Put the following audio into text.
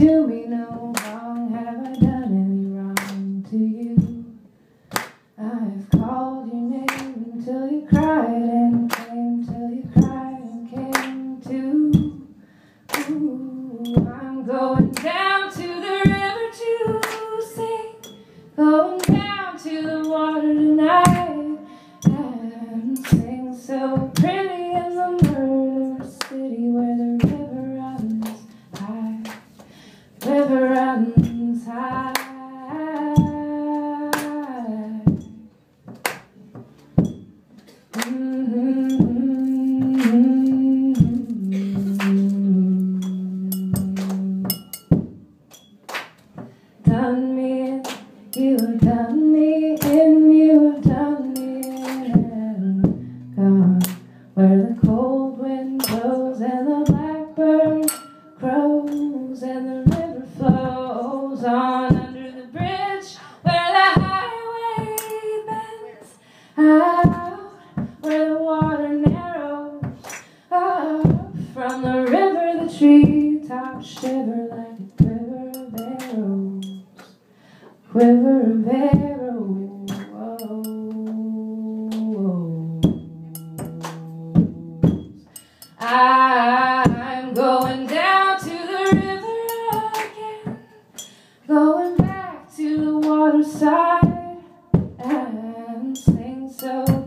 Do me no wrong, have I done any wrong to you? I've called your name until you cried and came, till you cried and came to. Ooh, I'm going down. never ends high. the river, the treetops shiver like a quiver of arrows, quiver of arrows. I'm going down to the river again, going back to the waterside and sing so.